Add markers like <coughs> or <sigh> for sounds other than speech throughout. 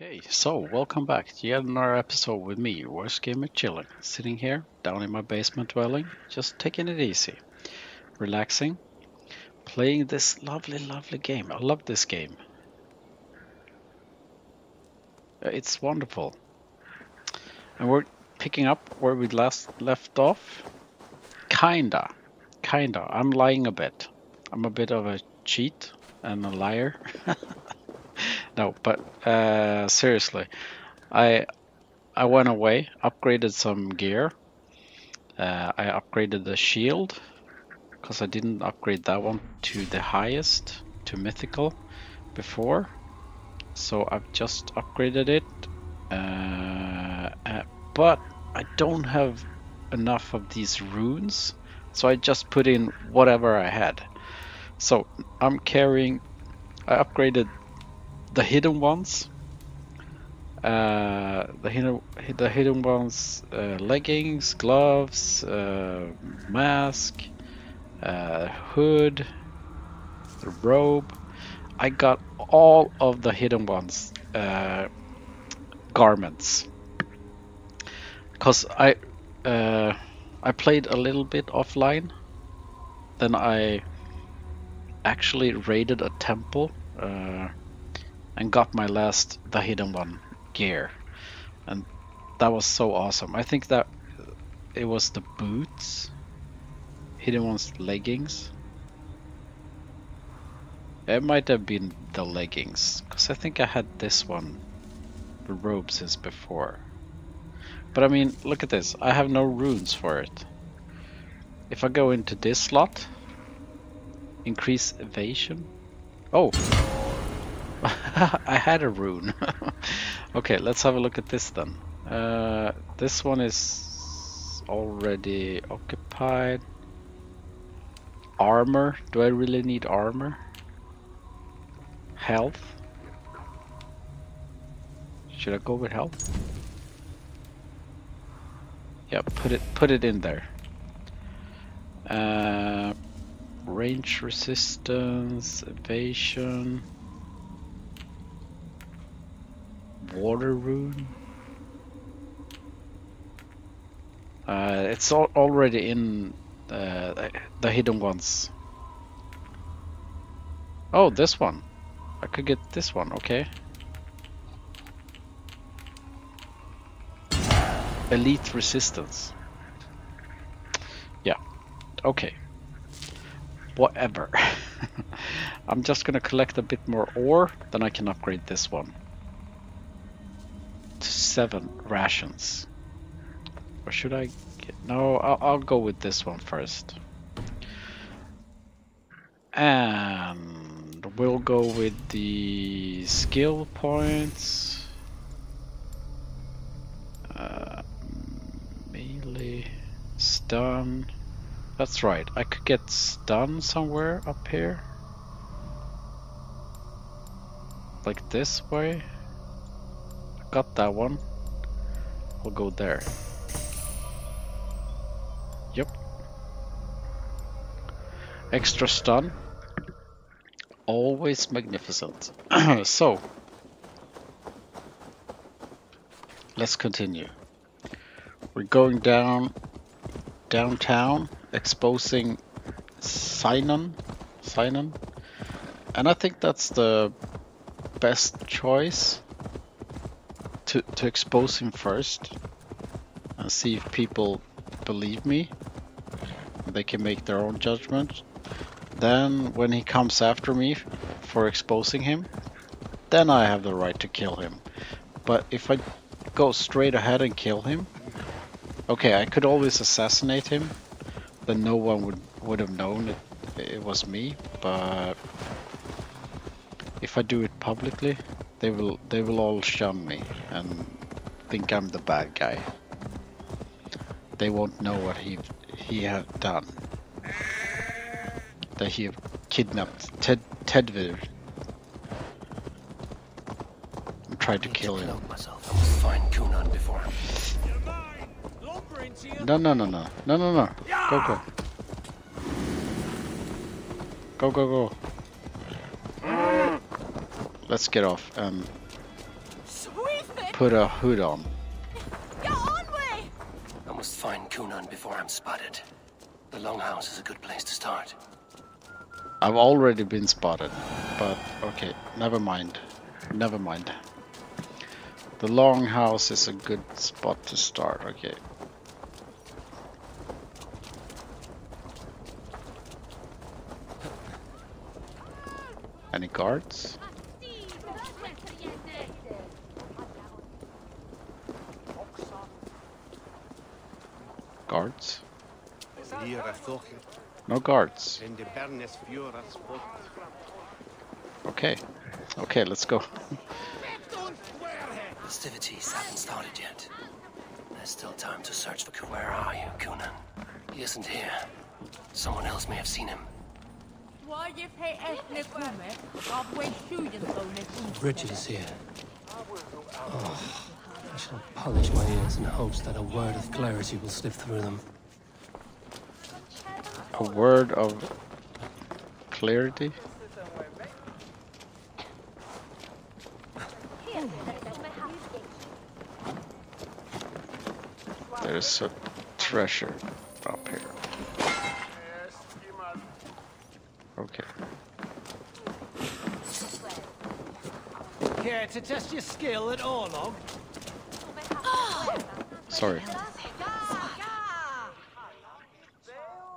Okay, so welcome back to yet another episode with me, Worst Gamer Chilling, sitting here down in my basement dwelling, just taking it easy, relaxing, playing this lovely, lovely game. I love this game. Uh, It's wonderful. And we're picking up where we last left off. Kinda. Kinda. I'm lying a bit. I'm a bit of a cheat and a liar. <laughs> no, but uh, seriously, I I went away, upgraded some gear. Uh, I upgraded the shield because I didn't upgrade that one to the highest, to mythical, before. So I've just upgraded it, uh, uh, but I don't have enough of these runes, so I just put in whatever I had. So I'm carrying. I upgraded the hidden ones. Uh, the hidden the hidden ones, uh, leggings, gloves, uh, mask, uh, hood, the robe. I got all of the hidden ones uh, garments because I uh, I played a little bit offline. Then I actually raided a temple and got my last the hidden one gear, and that was so awesome. I think that it was the boots, hidden one's leggings. It might have been the leggings, because I think I had this one, the robe since before. But I mean, look at this. I have no runes for it. If I go into this slot, increase evasion. Oh, <laughs> I had a rune. <laughs> okay, let's have a look at this then. Uh, this one is already occupied. Armor. Do I really need armor? Health. Should I go with health? Yeah, put it put it in there. Uh, range resistance, evasion, water rune. Uh, it's al already in uh, the hidden ones. Oh, this one. I could get this one. Okay. Elite resistance. Yeah. Okay. Whatever. <laughs> I'm just gonna collect a bit more ore, then I can upgrade this one. To seven rations. Or should I get... No, I'll, I'll go with this one first. And we'll go with the skill points. Uh, melee, stun. That's right, I could get stun somewhere up here. Like this way. Got that one. We'll go there. Yep. Extra stun. Always magnificent. <clears throat> so, let's continue. We're going down downtown, exposing Sinon, Sinon, and I think that's the best choice to to expose him first and see if people believe me. They can make their own judgment. Then, when he comes after me for exposing him, then I have the right to kill him. But if I go straight ahead and kill him, okay, I could always assassinate him, then no one would would have known it, it was me. But if I do it publicly, they will they will all shun me and think I'm the bad guy. They won't know what he he have done. That he kidnapped Ted Tewdwr and tried to kill him. myself. I must find Cynon before. No, no, no, no, no, no, no. Go, go. Go, go, go. Let's get off. Um, put a hood on. Get on way! I must find Cynon before I'm spotted. The Longhouse is a good place to start. I've already been spotted, but okay, never mind. Never mind. The longhouse is a good spot to start, okay. Any guards? Guards? No guards. Okay. Okay, let's go. Festivities haven't started yet. There's still time to search for Ku- Where are you, Cynon? He isn't here. Someone else may have seen him. Bridget is here. Oh, I shall polish my ears in hopes that a word of clarity will slip through them. A word of clarity? There's a treasure up here. Okay. Care to test your skill at Orlog? Sorry.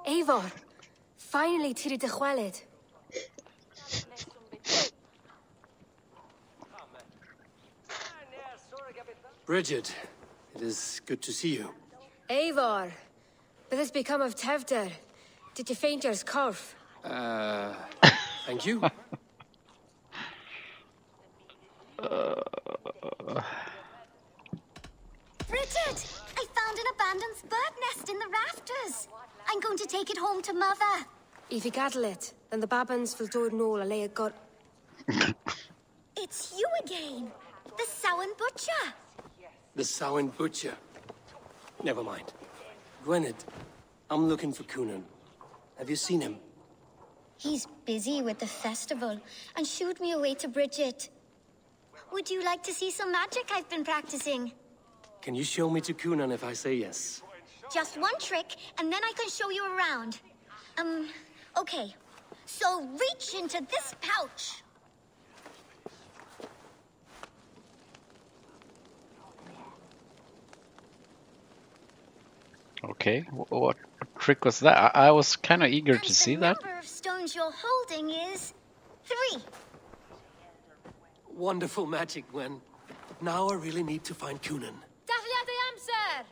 Eivor, finally to the chwaled. Bridget, it is good to see you. Eivor, what has become of Tewdwr? Did you faint your scarf? Uh, thank you. <laughs> If you gather it, then the babans will do it no a lay got. <coughs> It's you again, the Samhain Butcher. The Samhain Butcher. Never mind. Gwynedd, I'm looking for Cynon. Have you seen him? He's busy with the festival and shooed me away to Bridget. Would you like to see some magic I've been practicing? Can you show me to Cynon if I say yes? Just one trick, and then I can show you around. Um, okay. So reach into this pouch. Okay. What, what trick was that? I, I was kind of eager And to see that. The number of stones you're holding is three. Wonderful magic, Gwen. Now I really need to find Cynon. Daflia the amser!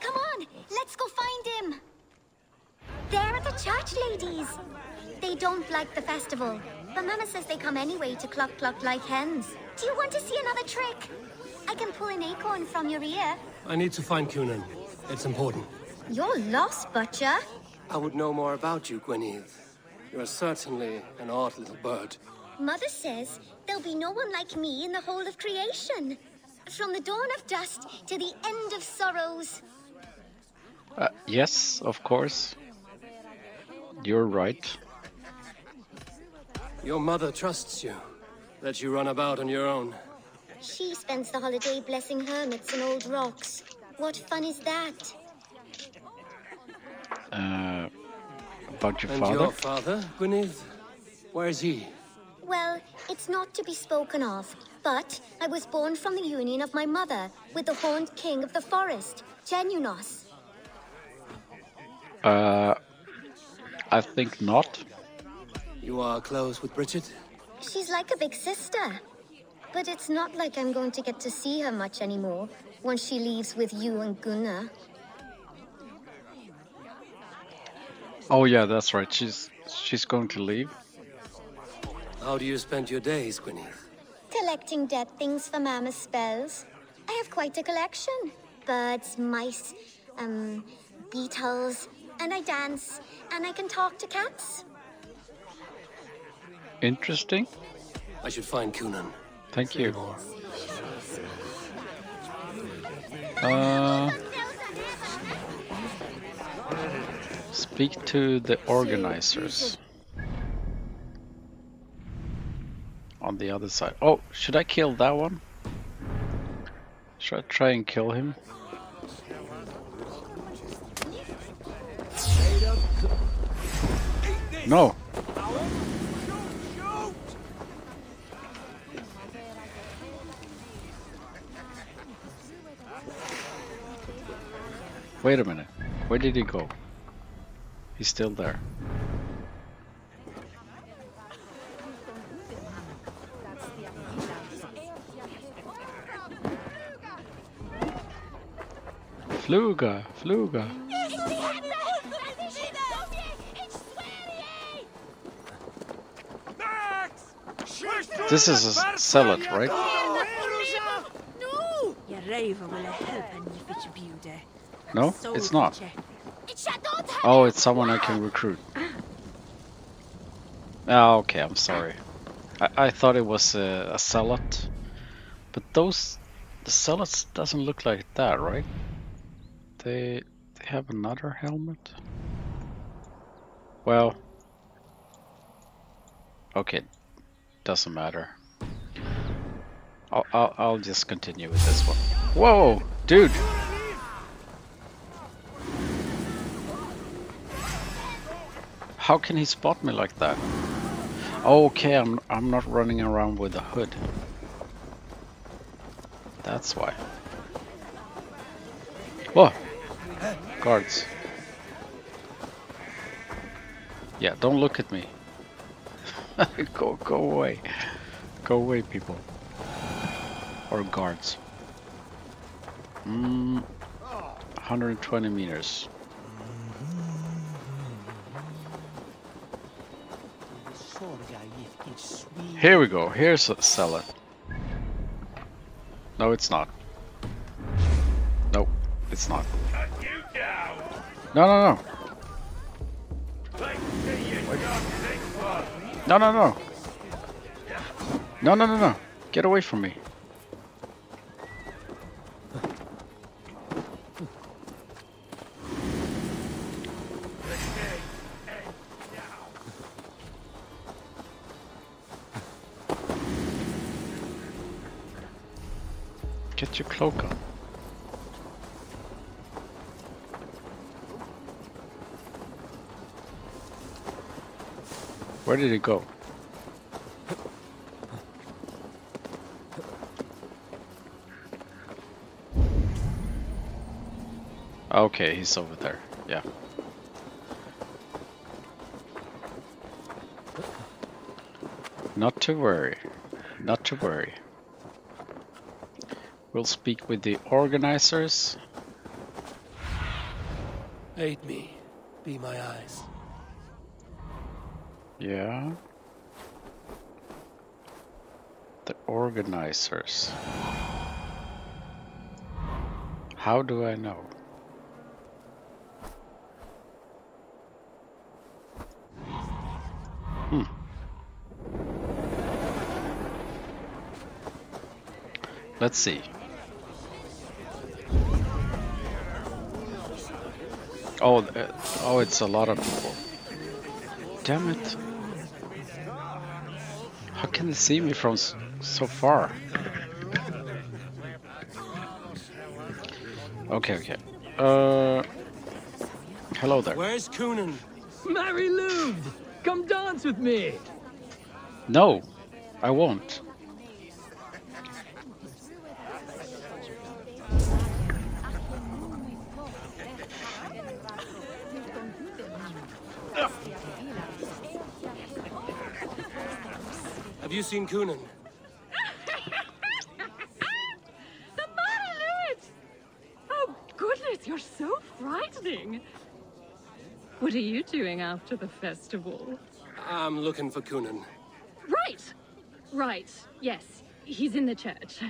Come on, let's go find him. There are the church ladies. They don't like the festival, but Mama says they come anyway to cluck cluck like hens. Do you want to see another trick? I can pull an acorn from your ear. I need to find Cynon. It's important. You're lost, Butcher. I would know more about you, Gweneth. You're certainly an odd little bird. Mother says there'll be no one like me in the whole of creation. From the dawn of dust to the end of sorrows. Uh, yes, of course. You're right. Your mother trusts you. That you run about on your own. She spends the holiday blessing hermits and old rocks. What fun is that? Uh, about your And father? your father, Gwyneth? Where is he? Well, it's not to be spoken of, but I was born from the union of my mother with the horned king of the forest, Cernunnos. Uh, I think not. You are close with Bridget? She's like a big sister. But it's not like I'm going to get to see her much anymore once she leaves with you and Gunnar. Oh yeah, that's right. She's she's going to leave. How do you spend your days, Gwyneth? Collecting dead things for Mama's spells. I have quite a collection. Birds, mice, um, beetles, and I dance, and I can talk to cats. Interesting. I should find Cynon. Thank you. Uh, speak to the organizers. On the other side. Oh, should I kill that one? Should I try and kill him? No. Wait a minute. Where did he go? He's still there. Fluga, Fluga. This is a salad, right? Your rival will help and if it's beauty. No, it's not. Oh, it's someone I can recruit. Oh, okay, I'm sorry. I, I thought it was a, a salad, but those the salads doesn't look like that, right? They they have another helmet. Well, okay, doesn't matter. I'll I'll, I'll just continue with this one. Whoa, dude! How can he spot me like that? Okay, I'm I'm not running around with a hood. That's why. Whoa! Guards. Yeah, don't look at me. <laughs> go go away. Go away, people. Or guards. Mm, 120 meters. Here we go. Here's a cellar. No, it's not. Nope, it's not. No, no, no. No, no, no. No, no, no, no. Get away from me. Get your cloak on. Where did it go? Okay, he's over there. Yeah. Not to worry. Not to worry. We'll speak with the organizers. Aid me. Be my eyes. Yeah. The organizers. How do I know? Hmm. Let's see. Oh, oh, it's a lot of people. Damn it. How can they see me from so far? Okay, okay. Uh, hello there. Where's Cynon? Mary Lou, come dance with me. No, I won't. Seen Cynon? The Lewis! Oh, goodness, you're so frightening. What are you doing after the festival? I'm looking for Cynon. Right! Right, yes. He's in the church.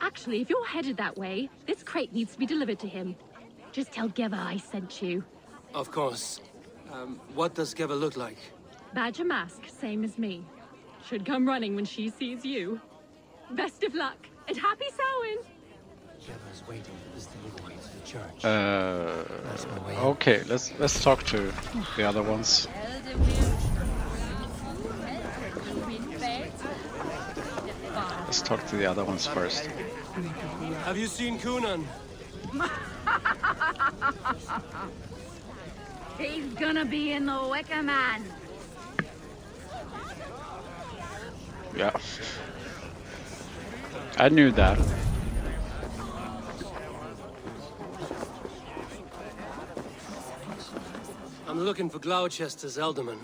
Actually, if you're headed that way, this crate needs to be delivered to him. Just tell Geva I sent you. Of course. Um, what does Geva look like? Badger mask, same as me. Should come running when she sees you. Best of luck, and happy Samhain! Geva's waiting for this delivery to the church. Uh, okay, let's let's talk to the other ones. Let's talk to the other ones first. Have you seen Cynon? <laughs> He's gonna be in the Wicker Man. Yeah. I knew that. I'm looking for Gloucester's Ealdorman.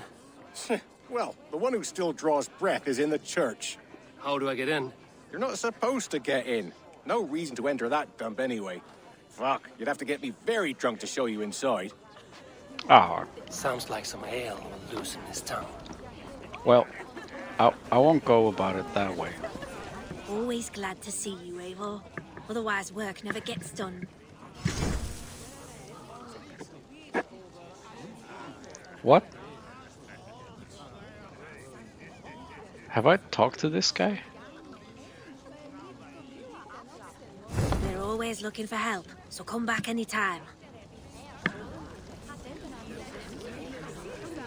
well, the one who still draws breath is in the church. How do I get in? You're not supposed to get in. No reason to enter that dump anyway. Fuck, you'd have to get me very drunk to show you inside. Ah, Sounds like some ale will loosen his tongue. well, I, I won't go about it that way. Always glad to see you, Eivor. Otherwise, work never gets done. What? Have I talked to this guy? We're always looking for help, so come back anytime.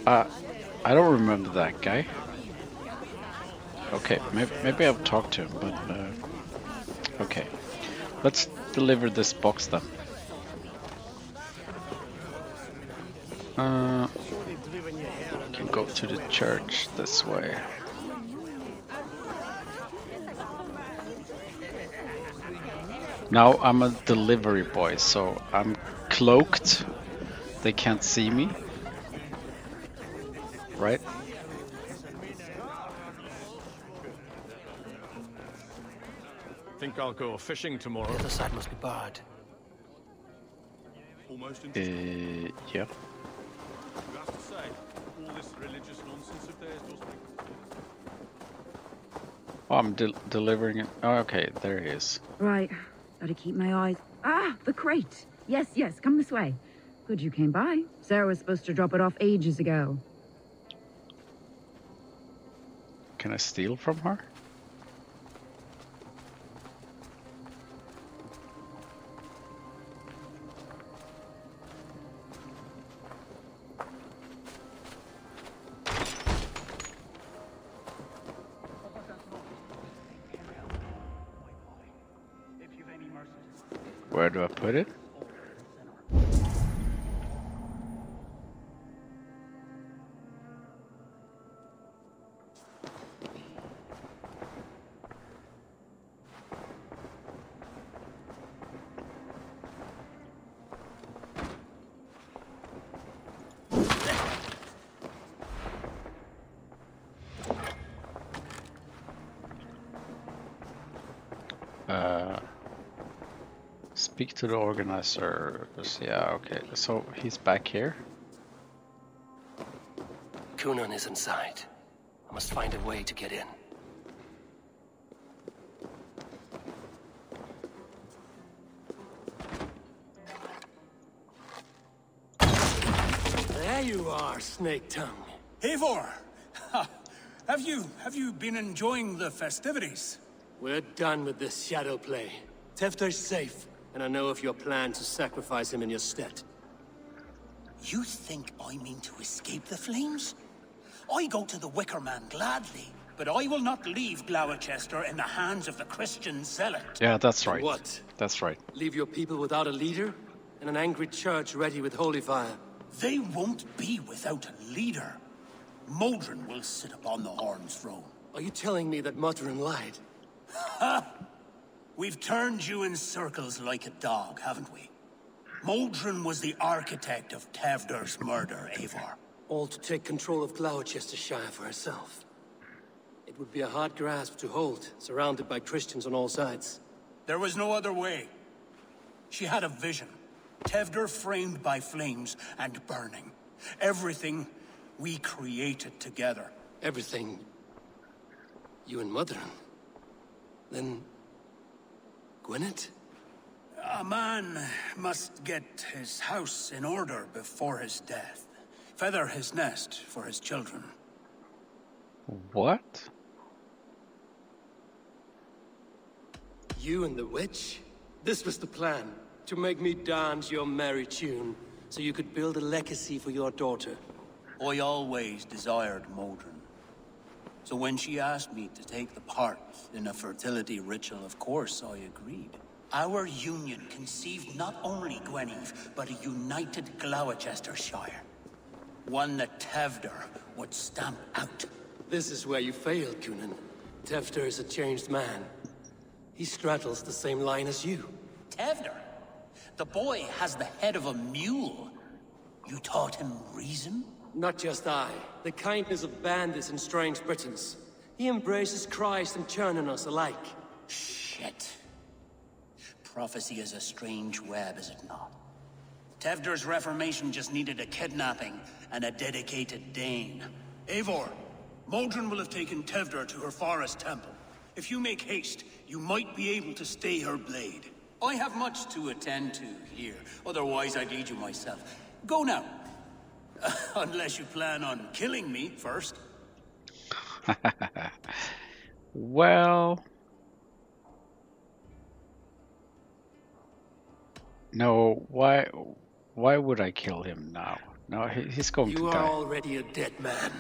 Uh, I don't remember that guy. Okay, maybe, I've talked to him, but uh, okay. Let's deliver this box then. Uh, can go to the church this way. Now I'm a delivery boy, so I'm cloaked. They can't see me. Right? I think I'll go fishing tomorrow. The other side must be barred. Almost in Uh, yeah. You have to say, all this religious nonsense of theirs does make Oh, I'm del delivering it. Oh, okay, there he is. Right. Gotta keep my eyes. Ah, the crate. Yes, yes, come this way. Good you came by. Sarah was supposed to drop it off ages ago. Can I steal from her? Speak to the organizer. Yeah, okay. So he's back here. Cynon is inside. I must find a way to get in. There you are, Snake Tongue. Eivor! Ha! Have you, have you been enjoying the festivities? We're done with this shadow play. Tewdwr's safe, and I know of your plan to sacrifice him in your stead. You think I mean to escape the flames? I go to the Wicker Man gladly, but I will not leave Gloucester in the hands of the Christian zealot. Yeah, that's right. What? That's right. Leave your people without a leader? And an angry church ready with holy fire? They won't be without a leader. Modron will sit upon the Horn's throne. Are you telling me that Modron lied? We've turned you in circles like a dog, haven't we? Modron was the architect of Tewdwr's murder, Eivor. All to take control of Gloucestershire for herself. It would be a hard grasp to hold, surrounded by Christians on all sides. There was no other way. She had a vision. Tewdwr framed by flames and burning. Everything we created together. Everything... You and Modron? Then... Gwyneth? A man must get his house in order before his death. Feather his nest for his children. What? You and the witch? This was the plan. To make me dance your merry tune, so you could build a legacy for your daughter. I always desired Modron. So when she asked me to take the part in a fertility ritual, of course I agreed. Our union conceived not only Gweneve, but a united Gloucestershire. One that Tewdwr would stamp out. This is where you failed, Cynon. Tewdwr is a changed man. He straddles the same line as you. Tewdwr? The boy has the head of a mule. You taught him reason? Not just I. The kindness of bandits and strange Britons. He embraces Christ and Cernunnos alike. Shit. Prophecy is a strange web, is it not? Tewdwr's reformation just needed a kidnapping and a dedicated Dane. Eivor, Modron will have taken Tewdwr to her forest temple. If you make haste, you might be able to stay her blade. I have much to attend to here, otherwise I'd lead you myself. Go now. <laughs> Unless you plan on killing me first. <laughs> well... No, why why would I kill him now? No, he's going you to are die. already a dead man.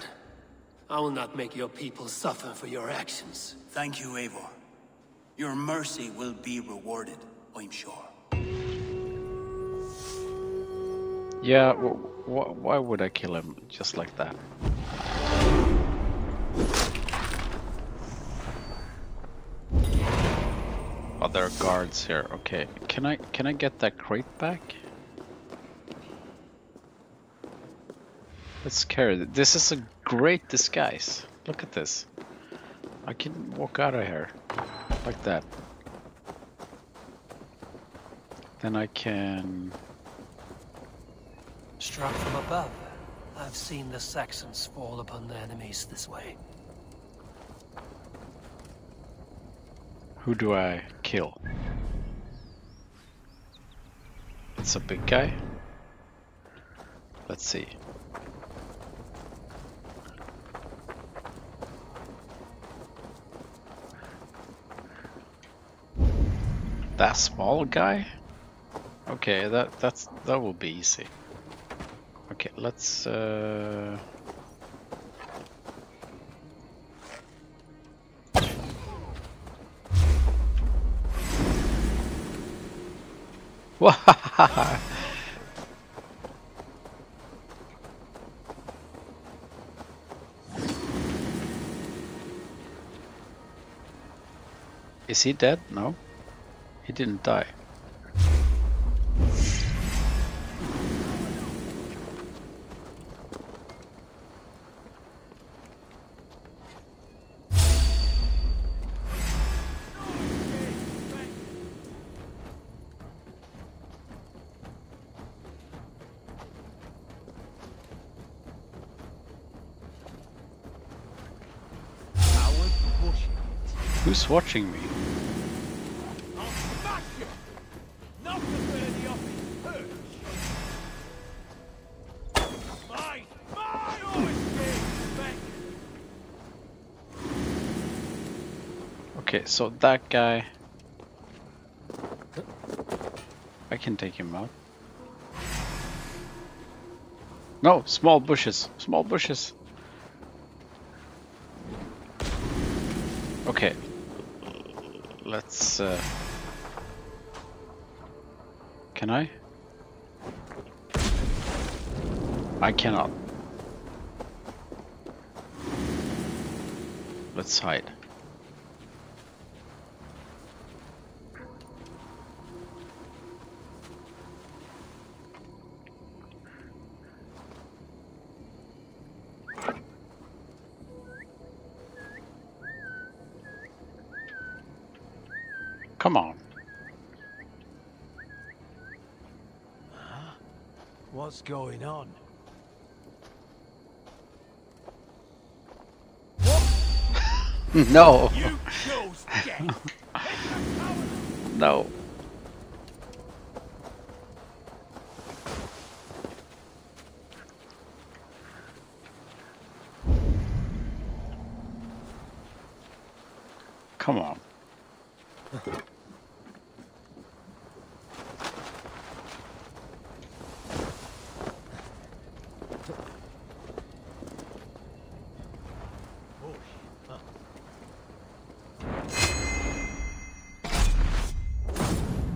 I will not make your people suffer for your actions. Thank you, Eivor. Your mercy will be rewarded, I'm sure. Yeah, wh wh why would I kill him just like that? Oh, there are guards here. Okay, can I can I get that crate back? Let's carry it. This is a great disguise. Look at this. I can walk out of here like that. Then I can. Struck from above. I've seen the Saxons fall upon their enemies this way. Who do I kill? It's a big guy. Let's see. That small guy? Okay, that that's that will be easy. Let's uh <laughs> Is he dead? No. He didn't die. Watching me? Okay, so that guy... I can take him out. No, small bushes, small bushes. Okay, let's... Uh... Can I? I cannot. Let's hide. Come on. What's going on? <laughs> no. no. Come on.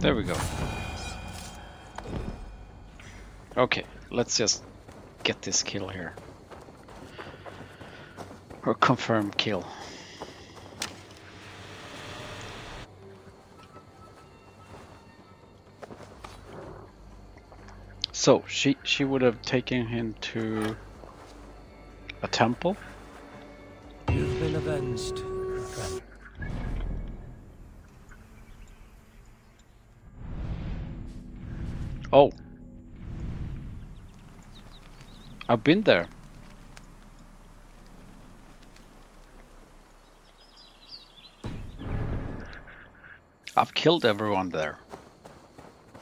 There we go. Okay, let's just get this kill here. Or confirm kill. So she she would have taken him to a temple. You've been avenged, I've been there. I've killed everyone there.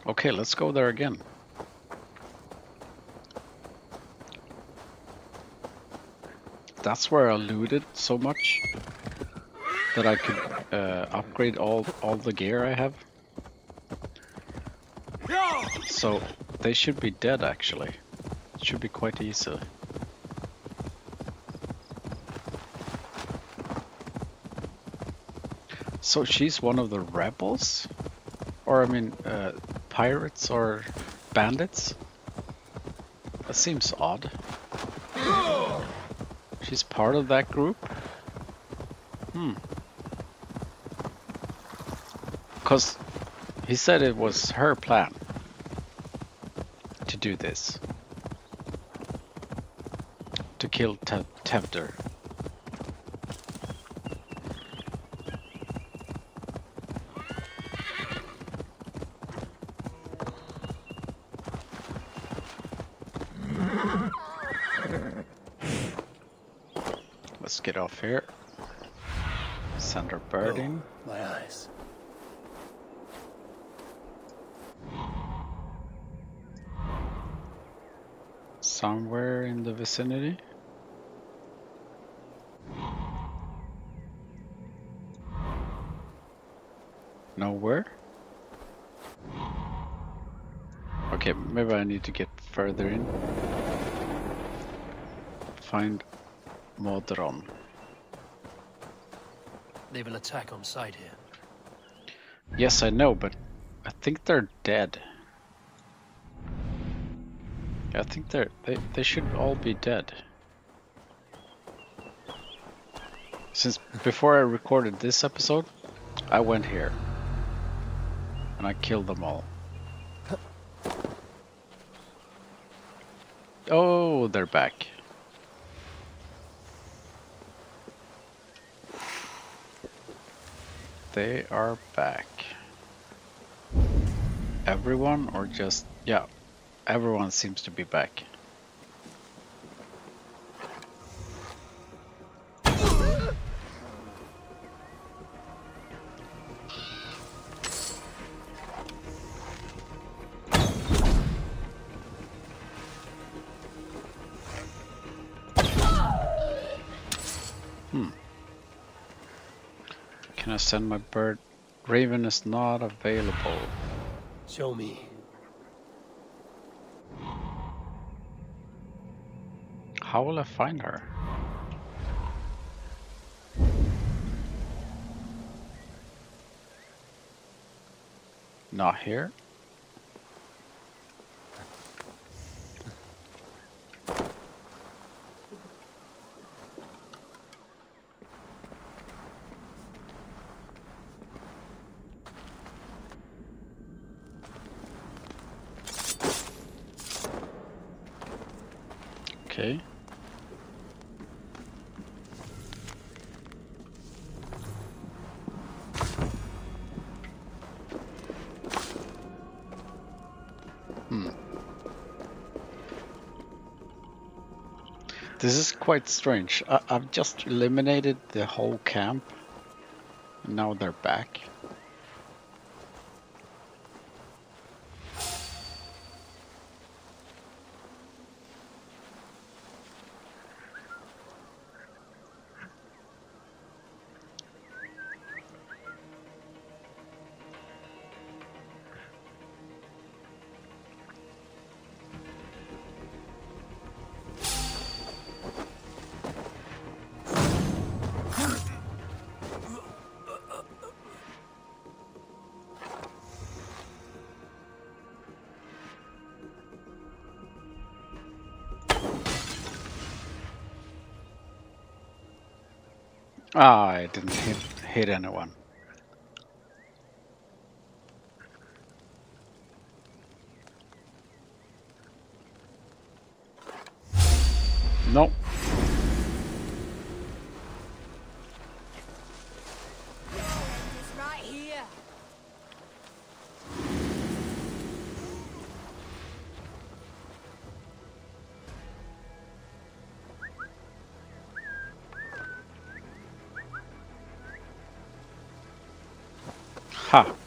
Okay, let's go there again. That's where I looted so much that I could uh, upgrade all all the gear I have. So they should be dead actually. It should be quite easy. So she's one of the rebels? Or I mean, uh, pirates or bandits? That seems odd. She's part of that group? Hmm. Because he said it was her plan to do this. To kill Te Tewdwr. Let's get off here. Send our bird in. Oh, my eyes. Somewhere in the vicinity. Nowhere? Okay, maybe I need to get further in. Find Modron. They will attack on sight here. Yes, I know, but I think they're dead. I think they're they, they should all be dead. Since before I recorded this episode, I went here and I killed them all. Oh, they're back. They are back. Everyone or just yeah, everyone seems to be back. Send my bird? Raven is not available. Show me. How will I find her? Not here. This is quite strange. I I've just eliminated the whole camp. Now they're back. Ah, I didn't hit, hit anyone. Ha.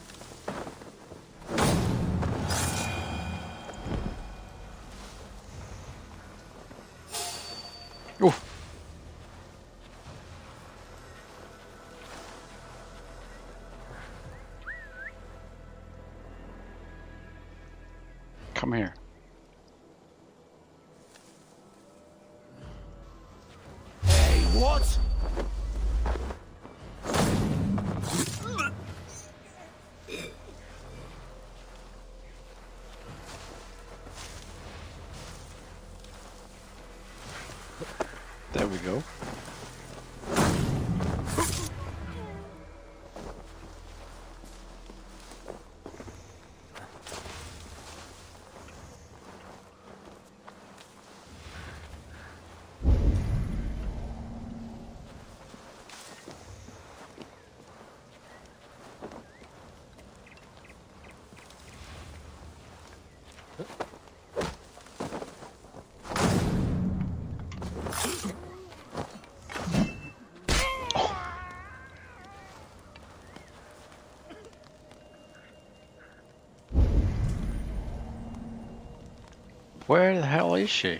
Where the hell is she?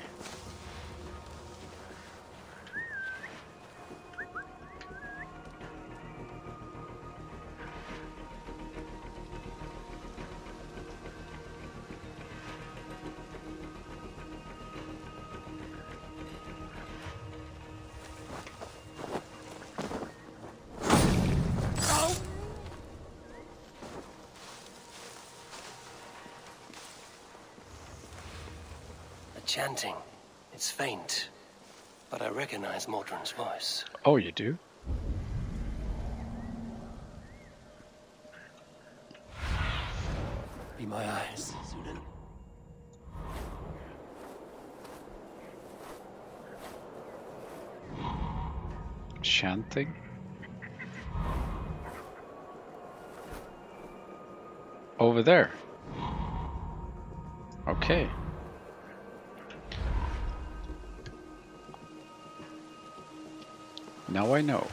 Chanting. It's faint, but I recognize Modron's voice. Oh, you do? Be my eyes, Synin. Chanting? Over there. Okay. Now I know.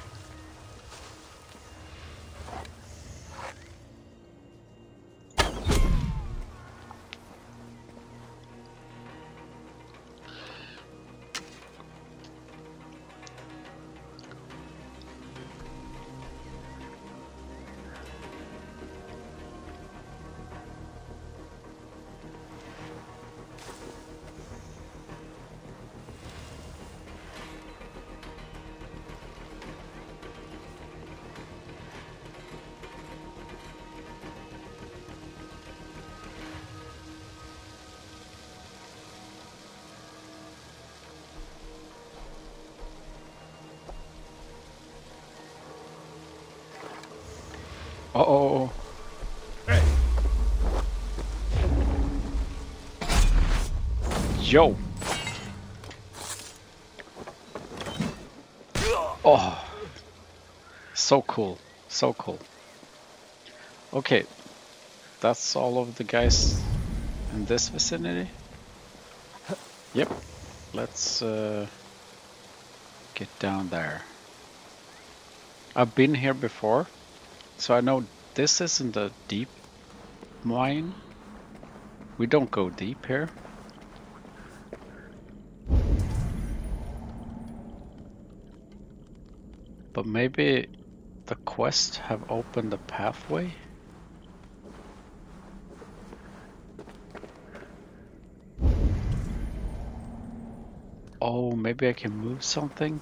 Yo. Oh. So cool. So cool. Okay. That's all of the guys in this vicinity. Yep. Let's uh, get down there. I've been here before. So I know this isn't a deep mine. We don't go deep here. But maybe the quest have opened a pathway? Oh, maybe I can move something?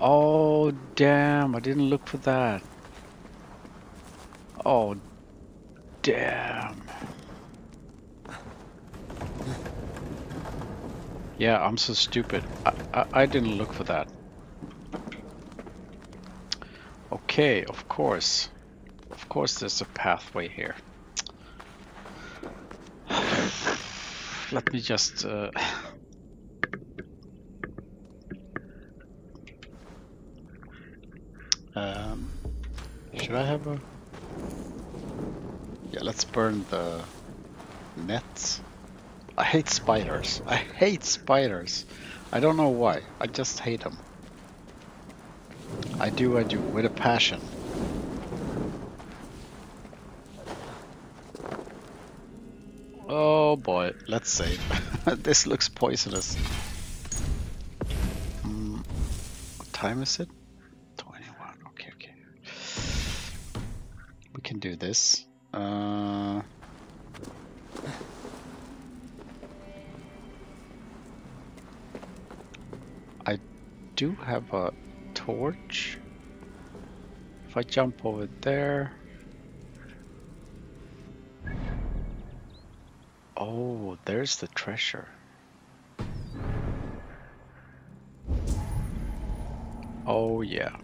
Oh, damn, I didn't look for that. Oh, damn. Yeah, I'm so stupid. I, I, I didn't look for that. Okay, of course. Of course there's a pathway here. <sighs> Let me just... Uh... Um, should I have a... Yeah, let's burn the nets. I hate spiders. I hate spiders. I don't know why. I just hate them. I do, I do, with a passion. Oh boy, let's save. <laughs> this looks poisonous. Mm, what time is it? 21, okay, okay. We can do this. Uh, I do have a torch. If I jump over there. Oh, there's the treasure. Oh yeah.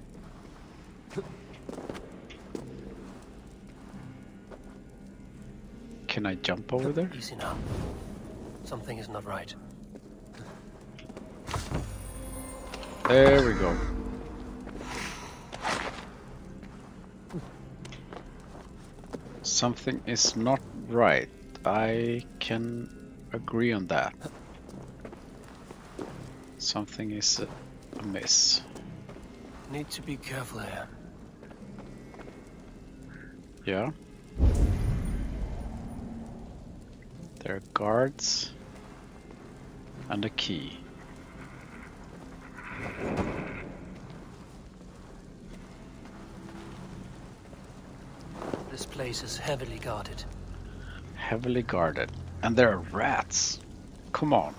Can I jump over there? Easy now. Something is not right. There we go. Something is not right. I can agree on that. Something is amiss. Need to be careful here. Yeah. There are guards and a key. This is heavily guarded. Heavily guarded. And there are rats. Come on.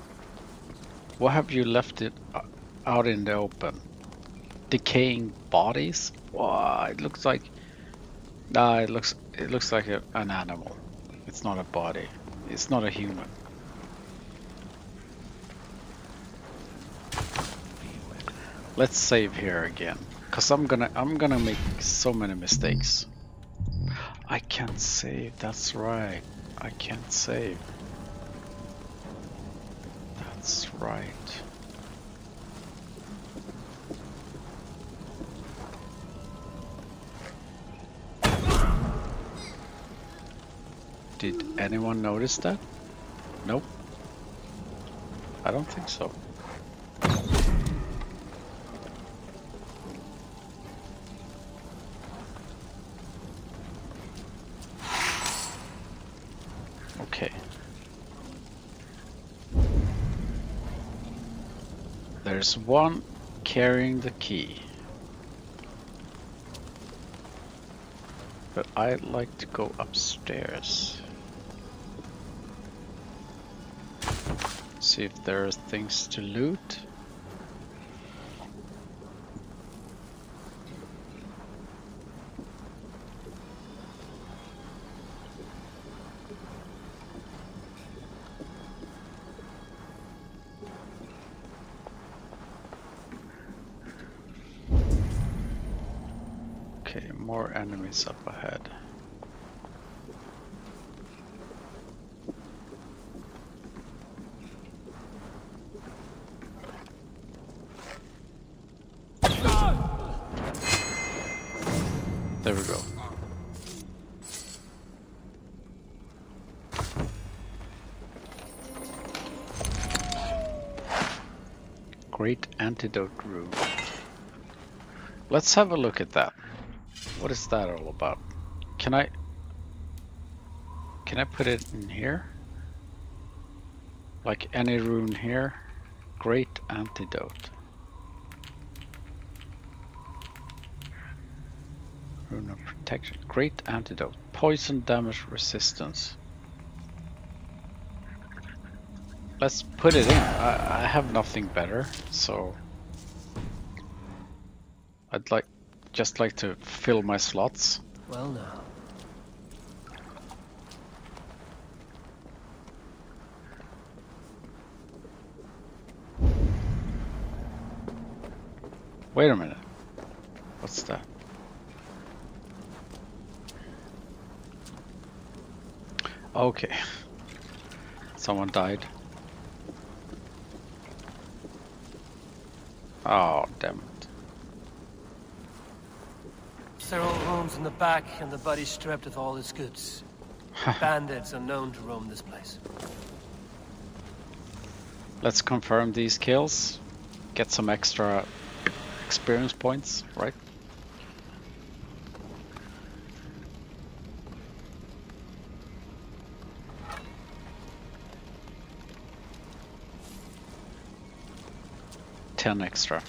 Why have you left it uh, out in the open? Decaying bodies? Wow, it looks like... Nah, it looks it looks like a, an animal. It's not a body. It's not a human. Let's save here again. Cause I'm gonna I'm gonna make so many mistakes. I can't save, that's right. I can't save. That's right. Did anyone notice that? Nope. I don't think so. There's one carrying the key. But I'd like to go upstairs. See if there are things to loot. Okay, up ahead. There we go. Great antidote room. Let's have a look at that. What is that all about? Can I... Can I put it in here? Like any rune here? Great antidote. Rune of protection. Great antidote. Poison damage resistance. Let's put it in. I, I have nothing better, so... I'd like just like to fill my slots. Well, now. Wait a minute. What's that? Okay. <laughs> Someone died. Oh, damn. Several rooms in the back and the body stripped of all its goods. Bandits are known to roam this place. Let's confirm these kills. Get some extra experience points, right? Ten extra.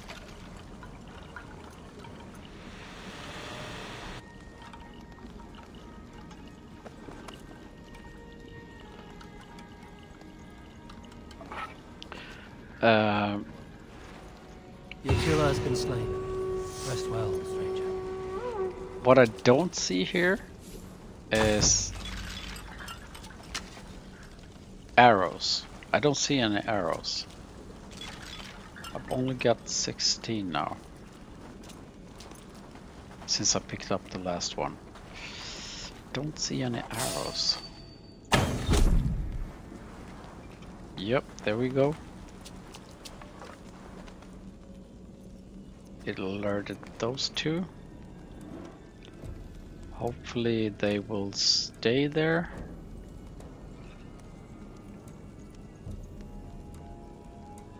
Um, Yakula has been slain. Rest well, stranger. what I don't see here is arrows. I don't see any arrows. I've only got 16 now. Since I picked up the last one. Don't see any arrows. Yep, there we go. It alerted those two. Hopefully they will stay there.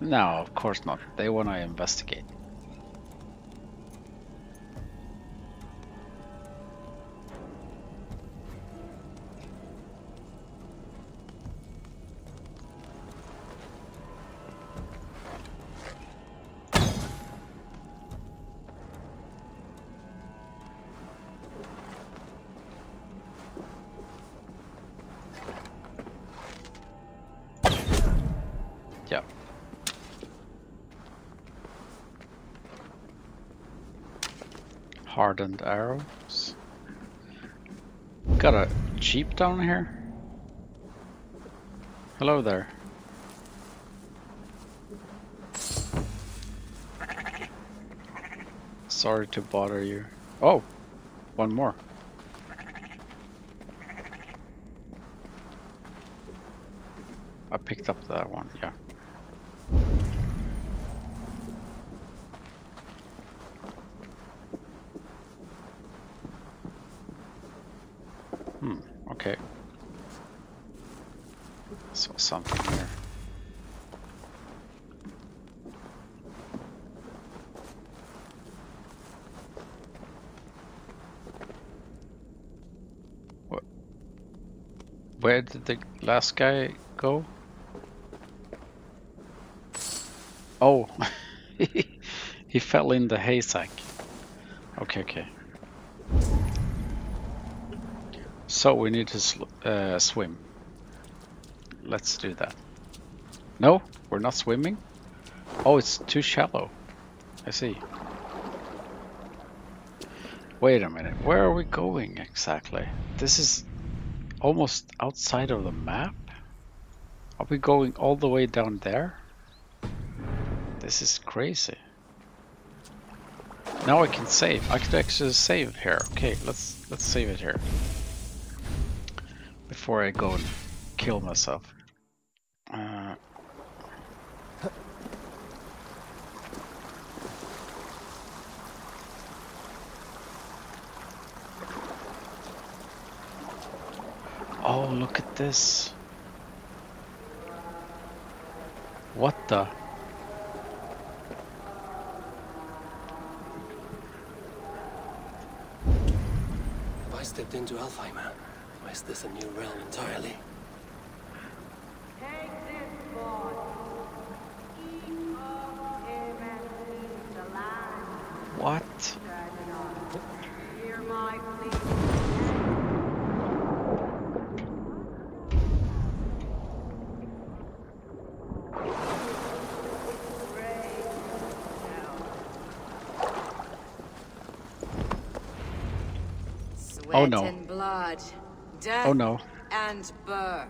No, of course not. They want to investigate. Hardened arrows. Got a jeep down here. Hello there. Sorry to bother you. Oh, one more. I picked up that one, yeah. Hmm, okay. Saw something here. What? Where did the last guy go? Oh, <laughs> he fell in the haystack. Okay, okay. So we need to uh, swim. Let's do that. No, we're not swimming. Oh, it's too shallow. I see. Wait a minute, where are we going exactly? This is almost outside of the map? Are we going all the way down there? This is crazy. Now I can save. I could actually save here. Okay, let's let's save it here. Before I go and kill myself. Uh, oh, look at this. What the? I stepped into Alfheim, or is this a new realm entirely? What? Oh, no. And blood, death Oh, no. and birth.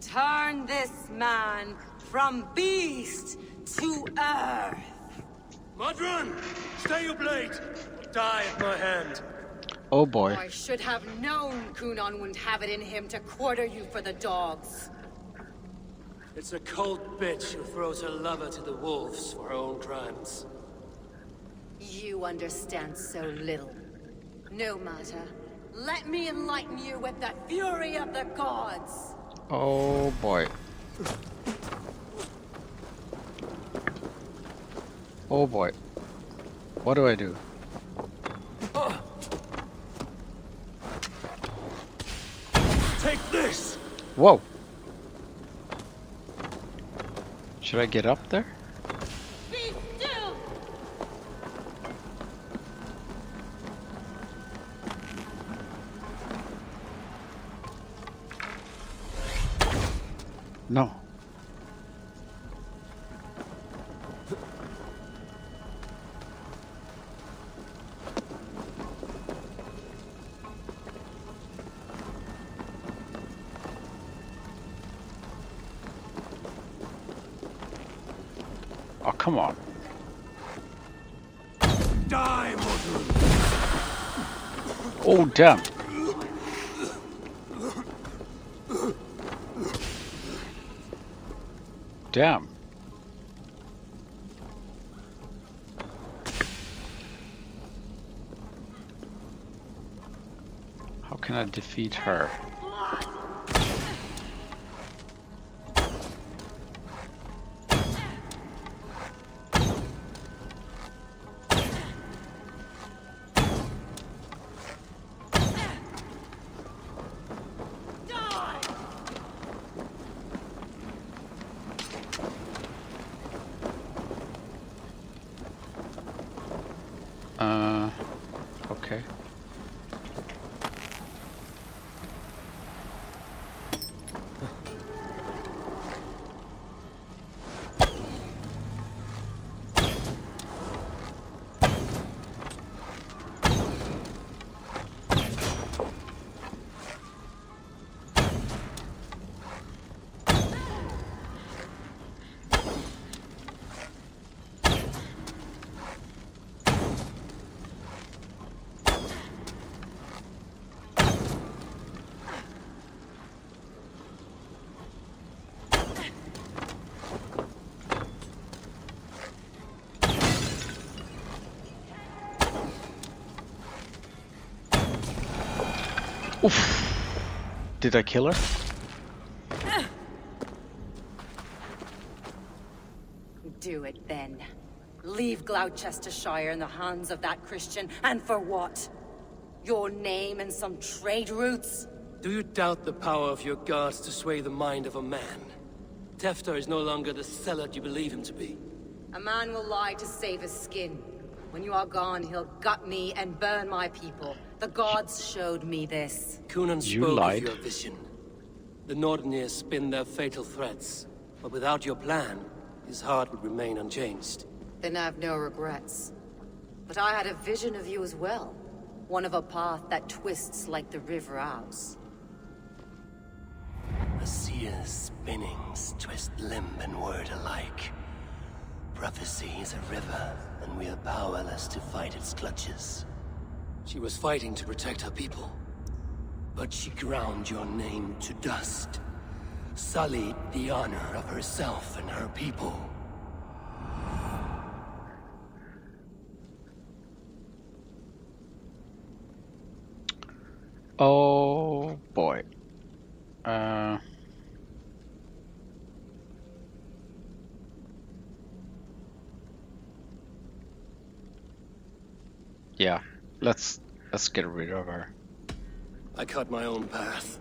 Turn this man from beast to earth. Modron, Stay your blade! Die at my hand! Oh boy. I should have known Cynon wouldn't have it in him to quarter you for the dogs. It's a cold bitch who throws her lover to the wolves for her own crimes. You understand so little. No matter. Let me enlighten you with the fury of the gods. Oh boy. Oh boy. What do I do? Take this! Whoa. Should I get up there? No. Oh, come on. Die, Modron! Oh, damn. Damn. How can I defeat her? Did I kill her? Do it then. Leave Gloucestershire in the hands of that Christian, and for what? Your name and some trade routes? Do you doubt the power of your gods to sway the mind of a man? Tewdwr is no longer the zealot you believe him to be. A man will lie to save his skin. When you are gone, he'll gut me and burn my people. The gods showed me this. Cynon You spoke lied. of your vision. The Nordenir spin their fatal threats, but without your plan, his heart would remain unchanged. Then I've no regrets. But I had a vision of you as well. One of a path that twists like the river Ouse. A seer's spinnings twist limb and word alike. Prophecy is a river, and we are powerless to fight its clutches. She was fighting to protect her people. But she ground your name to dust. Sullied the honor of herself and her people. Oh boy. Uh. Yeah, let's let's get rid of her. I cut my own path.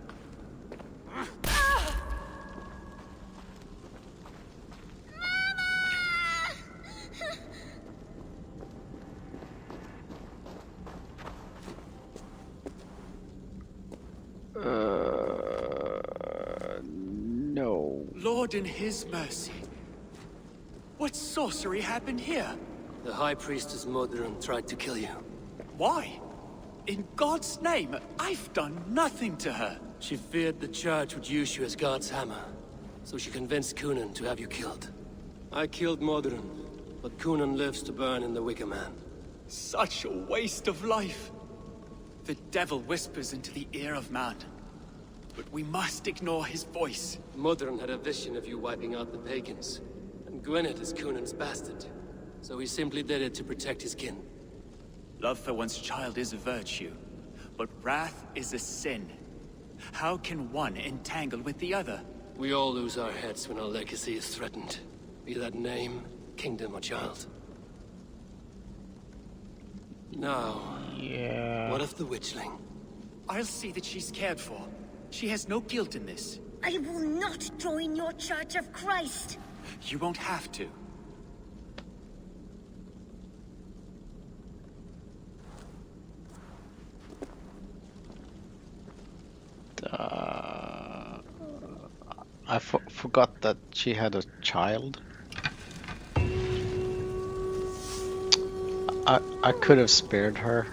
Uh, no. Lord in his mercy. What sorcery happened here? The High Priestess Modron tried to kill you. Why? In God's name, I've done nothing to her. She feared the Church would use you as God's hammer, so she convinced Cynon to have you killed. I killed Modron, but Cynon lives to burn in the Wicker Man. Such a waste of life. The devil whispers into the ear of man. But we must ignore his voice. Modron had a vision of you wiping out the pagans. And Gwynedd is Cynon's bastard. So he simply did it to protect his kin. Love for one's child is a virtue, but wrath is a sin. How can one entangle with the other? We all lose our heads when our legacy is threatened. Be that name, kingdom, or child. Now, Yeah. what of the witchling? I'll see that she's cared for. She has no guilt in this. I will not join your Church of Christ. You won't have to. I for forgot that she had a child. I I could have spared her.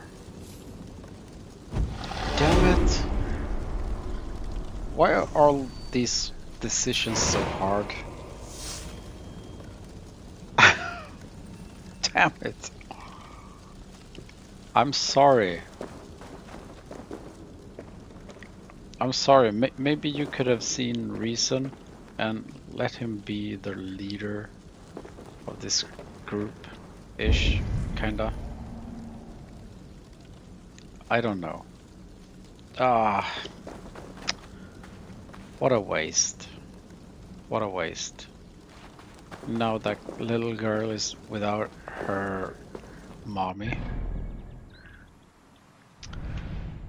Damn it! Why are all these decisions so hard? <laughs> Damn it! I'm sorry. I'm sorry, may maybe you could have seen reason and let him be the leader of this group-ish, kinda. I don't know. Ah, what a waste. What a waste. Now that little girl is without her mommy.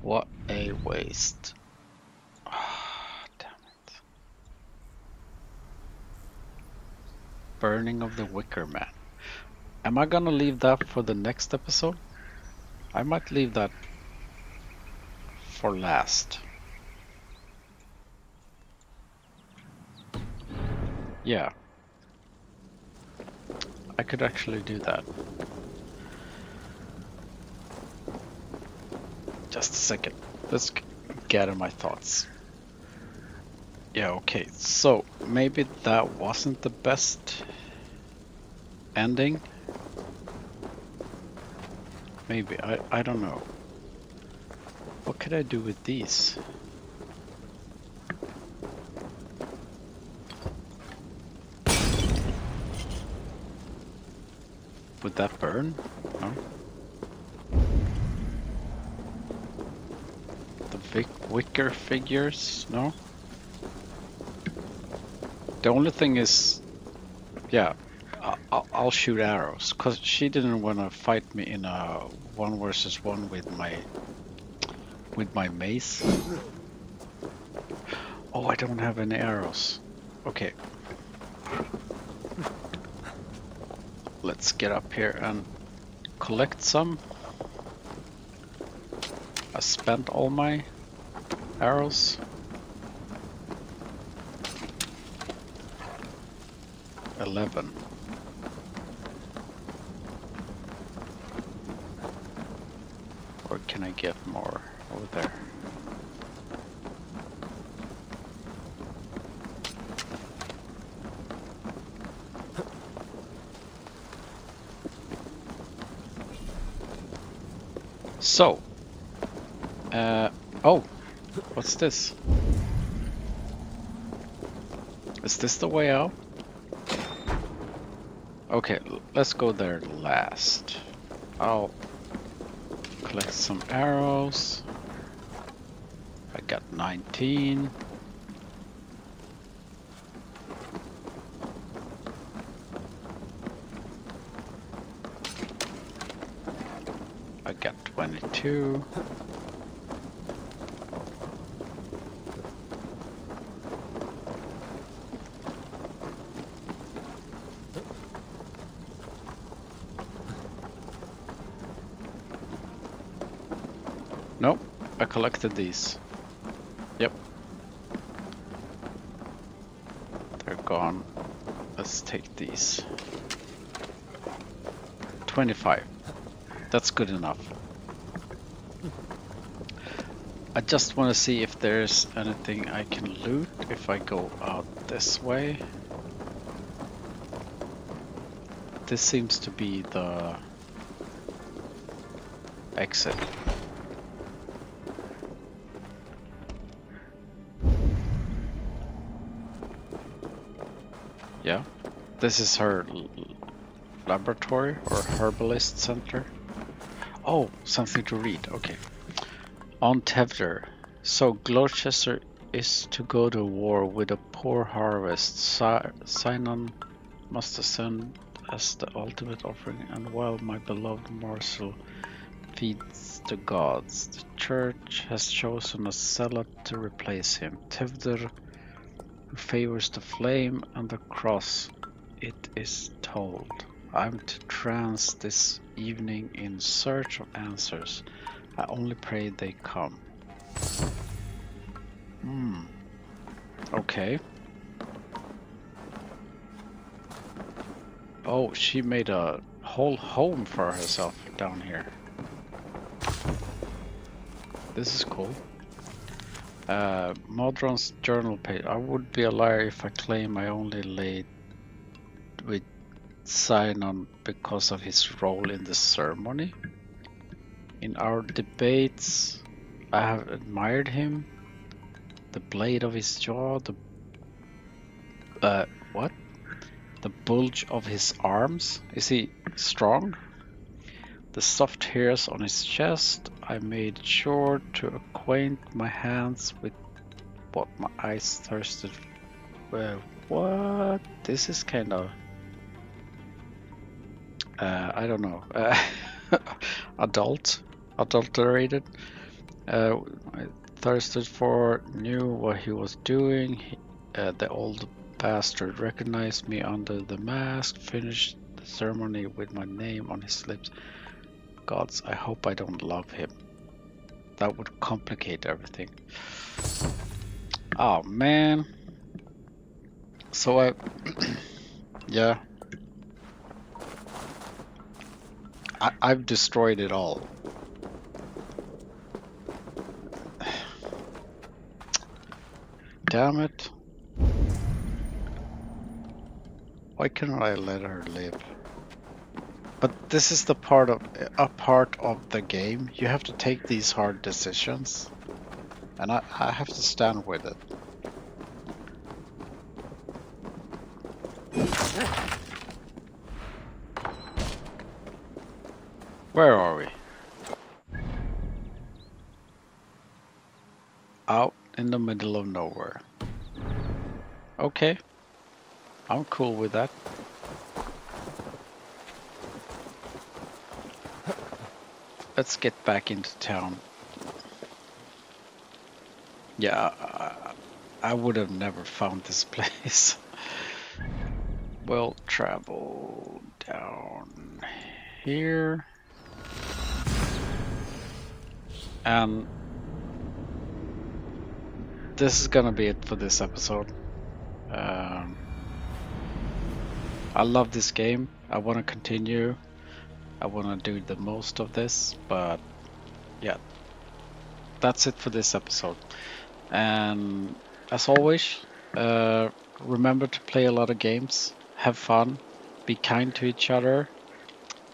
What a waste. Burning of the Wicker Man. Am I gonna leave that for the next episode? I might leave that for last. Yeah. I could actually do that. Just a second. Let's gather my thoughts. Yeah, okay. So, maybe that wasn't the best ending? Maybe. I, I don't know. What could I do with these? Would that burn? No? The Vic wicker figures? No? The only thing is, yeah, I'll, I'll shoot arrows because she didn't want to fight me in a one versus one with my with my mace. Oh, I don't have any arrows. Okay. Let's get up here and collect some. I spent all my arrows. Eleven. Or can I get more over there? So, uh, oh, what's this? Is this the way out? Okay, let's go there last. I'll collect some arrows. I got 19. I got 22. Nope, I collected these. Yep. They're gone. Let's take these. 25. That's good enough. I just want to see if there's anything I can loot if I go out this way. This seems to be the exit. This is her laboratory or herbalist center. Oh, something to read. Okay. On Tewdwr. So Gloucester is to go to war with a poor harvest. Cynon must ascend as the ultimate offering, and while my beloved morsel feeds the gods, the church has chosen a zealot to replace him. Tewdwr, who favors the flame and the cross, is told. I'm to trance this evening in search of answers. I only pray they come. Hmm. Okay. Oh, she made a whole home for herself down here. This is cool. Uh, Modron's journal page. I would be a liar if I claim I only laid with Cynon because of his role in the ceremony. In our debates, I have admired him. The blade of his jaw, the uh, what? The bulge of his arms. Is he strong? The soft hairs on his chest. I made sure to acquaint my hands with what my eyes thirsted. Well, what? This is kind of uh, I don't know, uh, <laughs> adult, adulterated. Uh, thirsted for, knew what he was doing. He, uh, the old bastard recognized me under the mask, finished the ceremony with my name on his lips. Gods, I hope I don't love him. That would complicate everything. Oh man. So I, <clears throat> yeah, I, I've destroyed it all. Damn it. Why cannot I let her live? But this is the part of a part of the game. You have to take these hard decisions. And I, I have to stand with it. Where are we? Out in the middle of nowhere. Okay. I'm cool with that. Let's get back into town. Yeah, I, I would have never found this <laughs> place. we'll travel down here. And this is gonna be it for this episode. Um, I love this game. I want to continue. I want to do the most of this, but yeah, that's it for this episode. And as always, uh, remember to play a lot of games, have fun, be kind to each other.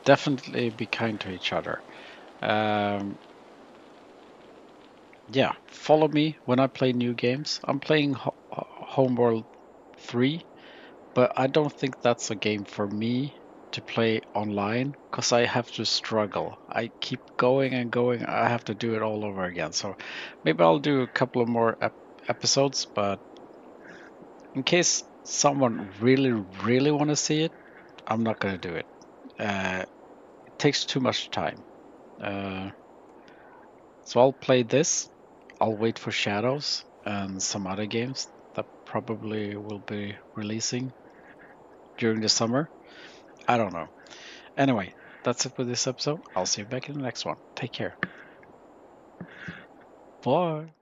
Definitely be kind to each other. Um, yeah, follow me when I play new games. I'm playing Ho Homeworld 3, but I don't think that's a game for me to play online because I have to struggle. I keep going and going. I have to do it all over again. So maybe I'll do a couple of more ep episodes, but in case someone really, really want to see it, I'm not going to do it. Uh, it takes too much time. Uh, so I'll play this I'll wait for Shadows and some other games that probably will be releasing during the summer. I don't know. Anyway, that's it for this episode. I'll see you back in the next one. Take care. Bye.